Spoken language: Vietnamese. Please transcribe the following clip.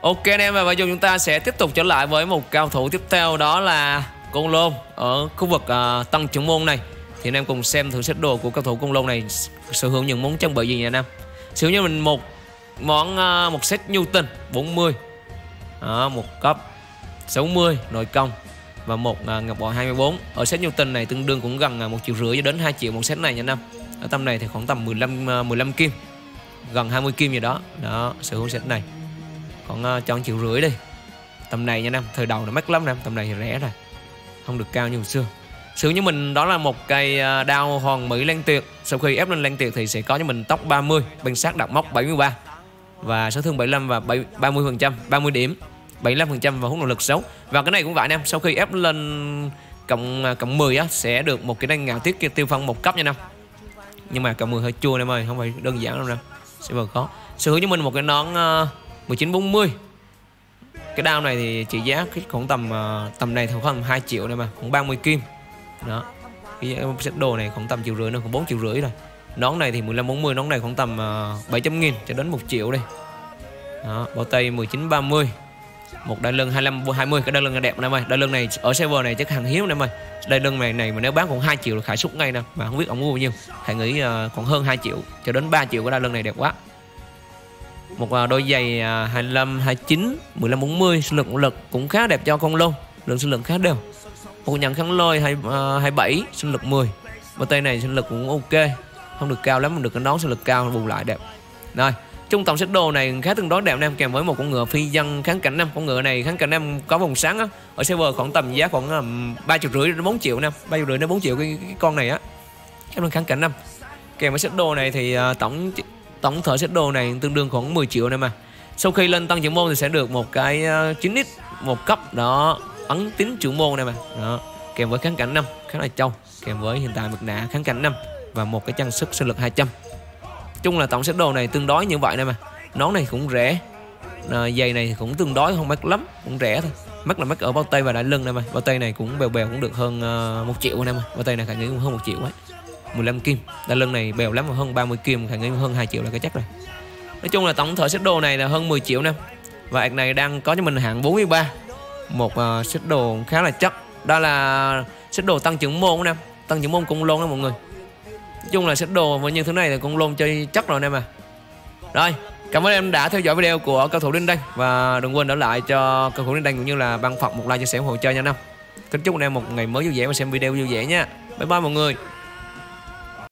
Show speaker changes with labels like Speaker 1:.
Speaker 1: Ok anh em và bây giờ chúng ta sẽ tiếp tục trở lại với một cao thủ tiếp theo đó là Côn Lôn ở khu vực uh, Tăng Trưởng Môn này. Thì anh em cùng xem thử set đồ của cao thủ Côn Lôn này sở hữu những món trang bị gì nha anh em. Sử hữu cho mình một món uh, một set Newton 40 đó, à, một cấp 60 nội công và một uh, ngọc bội 24 ở set Newton này tương đương cũng gần uh, một triệu rưỡi cho đến 2 triệu một set này nha anh em. Ở tầm này thì khoảng tầm 15 uh, 15 kim gần 20 kim gì đó. Đó sở hữu set này khoảng ờ, uh, chọn triệu rưỡi đi. Tầm này nha nam thời đầu nó mắc lắm nè tầm này thì rẻ rồi. Không được cao như hồi xưa. Sử như mình đó là một cây à, ờ, đao hoàng mỹ lan tuyệt. Sau khi ép lên lan tuyệt thì sẽ có cho mình tóc 30 bên sát đặt móc 73 và sát thương 75 và 7, 30 phần trăm 30 điểm 75 phần trăm và hút nội lực xấu. Và cái này cũng vậy anh em sau khi ép lên cộng ờ, cộng 10 á sẽ được một cái đanh ngạo tiết tiêu phân một cấp nha năm nhưng mà cộng 10 hơi chua em ơi không phải đơn giản đâu nè sẽ vừa khó. Sở hữu cho mình một cái nón uh, 1940 cái đao này thì trị giá khoảng tầm uh, tầm này thì khoảng 2 triệu này mà khoảng 30 kim. Đó. Cái set đồ này khoảng tầm triệu rưỡi nó khoảng 4 triệu rưỡi rồi nón này thì 15 40 nón này khoảng tầm ờ, uh, 700 nghìn cho đến 1 triệu đây đó bao tay 19 30 một đai lưng 25 20 cái đai lưng này đẹp này ơi đai lưng này ở server này chắc hàng hiếm này ơi đai lưng này này mà nếu bán khoảng 2 triệu là khải xúc ngay nè mà không biết ông mua bao nhiêu. Hãy nghĩ uh, khoảng hơn 2 triệu cho đến 3 triệu cái đai lưng này đẹp quá một à, đôi giày 25 29 15 40 sinh lực cũng lực cũng khá đẹp cho con lôn lượng sinh lực khá đều. Một nhận kháng lôi 27 à, sinh lực 10 và tay này sinh lực cũng ok. Không được cao lắm mà được cái nón sinh lực cao bù lại đẹp. Rồi trung tổng set đồ này khá tương đối đẹp em kèm với một con ngựa phi dân kháng cảnh năm con ngựa này kháng cảnh năm có vòng sáng á. Ở server khoảng tầm giá khoảng à, ba triệu rưỡi đến bốn triệu năm ba triệu rưỡi đến bốn triệu cái, cái con này á. Cái con kháng cảnh năm kèm với set đồ này thì uh, tổng tổng thể set đồ này tương đương khoảng 10 triệu này mà sau khi lên tăng trưởng môn thì sẽ được một cái ờ, 9x một cấp đó ấn tính trưởng môn này mà đó kèm với kháng cảnh năm khá là trâu kèm với hiện tại mực nạ kháng cảnh năm và một cái trang sức sinh lực 200 chung là tổng set đồ này tương đối như vậy này mà nón này cũng rẻ à, giày này cũng tương đối không mắc lắm cũng rẻ thôi. Mắc là mắc ở bao tay và đại lưng này mà bao tay này cũng bèo bèo cũng được hơn uh, một triệu này mà bao tay này khả nghĩ cũng hơn một triệu ấy. 15 kim. Đại lưng này bèo lắm mà hơn 30 kim khả nghĩ hơn 2 triệu là cái chắc rồi. Nói chung là tổng thể set đồ này là hơn 10 triệu nè. Và ạc này đang có cho mình hạng 43 một à, uh, set đồ khá là chắc. Đó là set đồ tăng trưởng môn nè. Tăng trưởng môn cũng luôn đó mọi người. Nói chung là set đồ và như thứ này thì cũng luôn chơi chắc rồi em à rồi cảm ơn em đã theo dõi video của cầu thủ đinh đăng. Và đừng quên để lại cho cầu thủ đinh đăng cũng như là ban phật một like chia sẻ ủng hộ chơi nha năm kính chúc anh em một ngày mới vui vẻ và xem video vui vẻ nha. Bye bye mọi người.